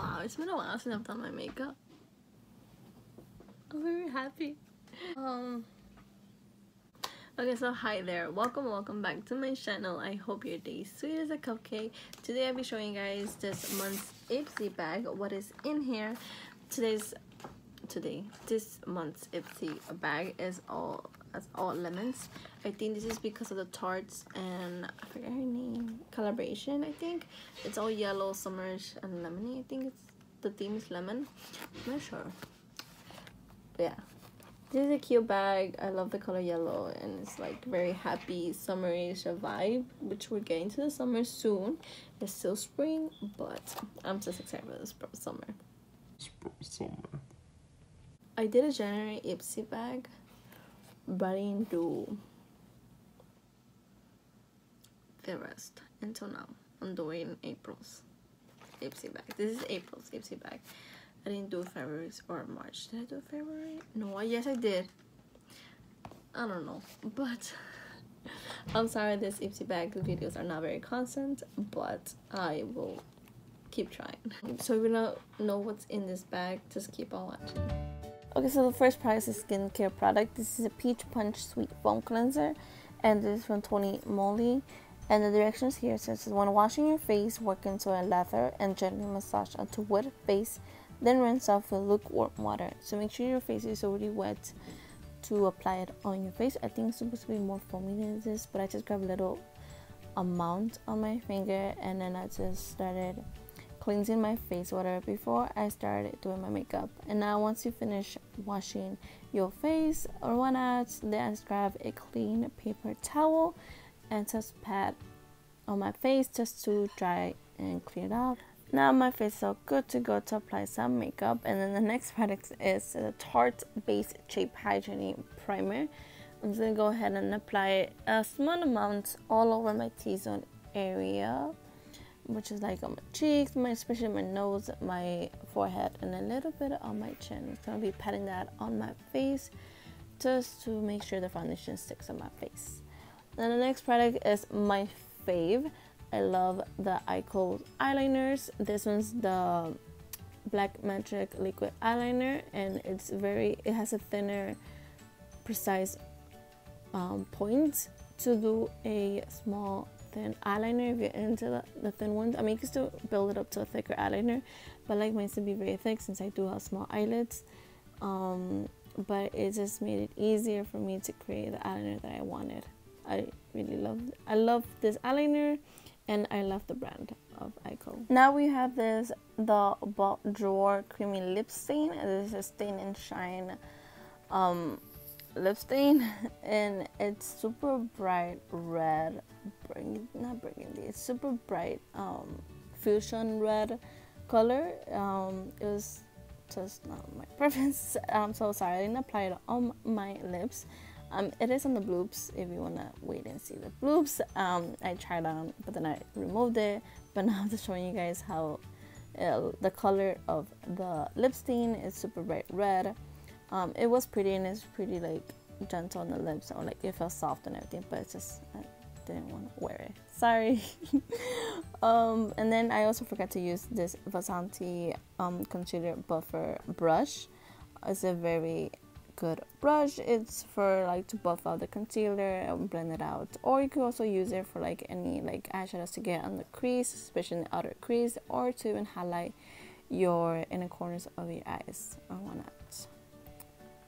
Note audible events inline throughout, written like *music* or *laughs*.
while. It's been a while since I've done my makeup. I'm very happy. Um. Okay, so hi there. Welcome, welcome back to my channel. I hope your day is sweet as a cupcake. Today I'll be showing you guys this month's Ipsy bag. What is in here? Today's today this month's Ipsy bag is all as all lemons. I think this is because of the tarts and I forget her name. Collaboration, I think. It's all yellow, summerish, and lemony. I think it's the theme is lemon. I'm not sure. But yeah. This is a cute bag. I love the color yellow and it's like very happy summerish vibe, which we're getting to the summer soon. It's still spring, but I'm just excited for this summer. Summer. I did a January Ipsy bag, but I didn't the rest until now. I'm doing April's Ipsy bag. This is April's Ipsy bag. I didn't do February's or March. Did I do February? No, yes I did. I don't know, but *laughs* I'm sorry this Ipsy bag videos are not very constant, but I will keep trying. So if you don't know what's in this bag, just keep on watching. Okay, so the first product is a skincare product. This is a Peach Punch Sweet Foam Cleanser, and this is from Tony Moly. And the directions here says when washing your face, work into a lather and gently massage onto wet face, then rinse off with lukewarm water. So make sure your face is already wet to apply it on your face. I think it's supposed to be more foamy than this, but I just grabbed a little amount on my finger and then I just started cleansing my face whatever before I started doing my makeup. And now once you finish washing your face or whatnot, then grab a clean paper towel and just pat on my face just to dry and clean it out. Now my face is all good to go to apply some makeup and then the *laughs* next product is the Tarte Base Tape Hygiene Primer. I'm just gonna go ahead and apply a small amount all over my T-zone area which is like on my cheeks, my especially my nose, my forehead, and a little bit on my chin. I'm gonna be patting that on my face just to make sure the foundation sticks on my face. Then the next product is my fave. I love the Eyeko eyeliners. This one's the Black Magic liquid eyeliner, and it's very. It has a thinner, precise um, point to do a small thin eyeliner if you're into the, the, thin ones. I mean, you can still build it up to a thicker eyeliner, but I like mine to be very thick since I do have small eyelids. Um, but it just made it easier for me to create the eyeliner that I wanted. I really love I love this eyeliner and I love the brand of Eyeko. Now we have this the Drawer Creamy Lip Stain. This is a Stain and Shine um, lip stain *laughs* and it's super bright red not burgundy it's super bright um, fusion red color. Um, it was just not my *laughs* preference. I'm so sorry i didn't apply it on my lips. Um, it is on the bloops if you want to wait and see the bloops. Um, i tried on but then i removed it. But *laughs* now i'm just showing you guys how uh, the color of the lip stain is super bright red. Um, it was pretty and it's pretty like gentle on the lips. So like it felt soft and everything but it's just I didn't want to wear it. Sorry. *laughs* Um, and then I also forgot to use this Vasanti um, concealer buffer brush. It's a very good brush. It's for like to buff out the concealer and blend it out. Or you could also use it for like any like eyeshadows to get on the crease especially in the outer crease or to even highlight your inner corners of your eyes. Or whatnot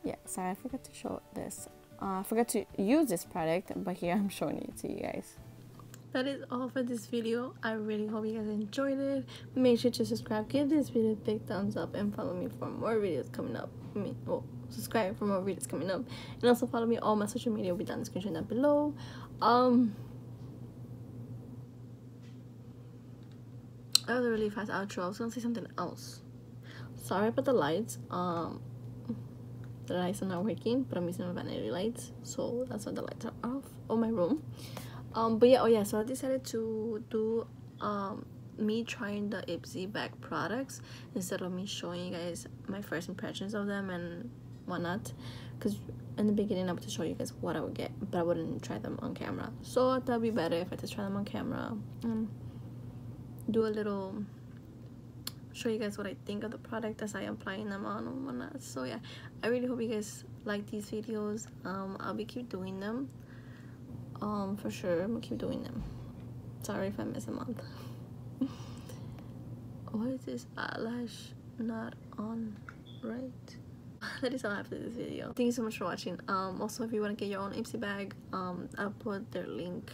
yeah sorry i forgot to show this uh, i forgot to use this product but here *laughs* i'm showing it to you guys. That is all for this video. I really hope you guys enjoyed it. Make sure to subscribe give this video a big thumbs up and follow me for more videos coming up. I mean well subscribe for more videos coming up. And also follow me all my social media will be down in the description down below. Um that was a really fast outro. I was gonna say something else. Sorry about the lights. Um the lights are not working but i'm using my vanity lights so that's why the lights are off of my room. Um but yeah oh yeah so i decided to do um me trying the ipsy bag products instead of me showing you guys my first impressions of them and whatnot. Because in the beginning i would just show you guys what i would get but i wouldn't try them on camera. So that'd be better if i just try them on camera and do a little show you guys what I think of the product as I applying them on and whatnot. So yeah, I really hope you guys like these videos. Um, I'll be keep doing them. Um, for sure, I'm gonna keep doing them. Sorry if I miss a month. *laughs* what is this eyelash not on right? *laughs* that is all I have for this video. Thank you so much for watching. Um, also, if you want to get your own Ipsy bag, um, I'll put their link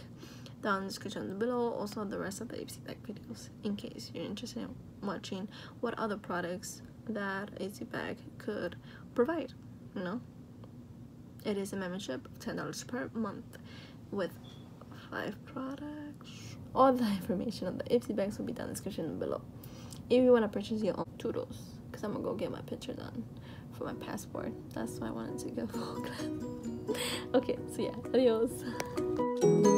down in the description below. Also, the rest of the Ipsy bag videos in case you're interested in watching what other products that Ipsy bag could provide. You know, it is a membership, ten dollars per month, with five products. All the *laughs* information on the Ipsy bags will be down in the description below. If you want to purchase your own toodles, because I'm gonna go get my picture done for my passport. That's why I wanted to go *laughs* *laughs* okay, so yeah, adios.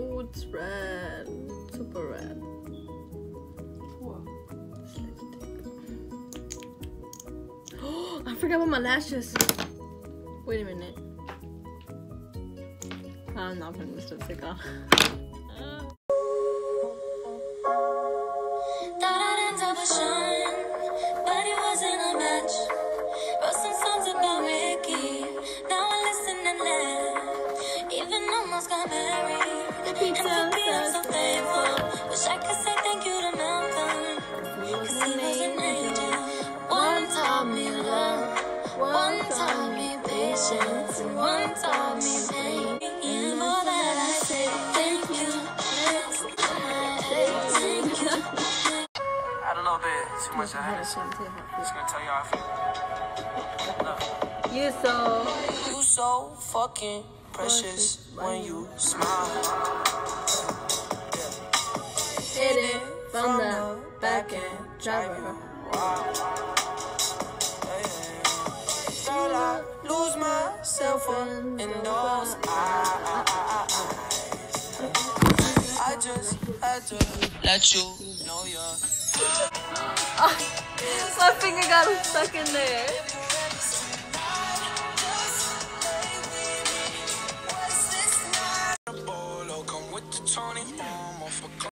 Oh, it's red. Super red. Oh, *gasps* I forgot about my lashes. Wait a minute. I'm not putting this lipstick on. *laughs* One taught me love, one taught me patience, and one taught me a little bit too much of Hennessy. Just gonna tell you how I feel. Look, You so you so fucking precious when you smile. hit it from the back end driver. Girl, I lose myself in those eyes. I just had to let you know you're. My finger got stuck in there.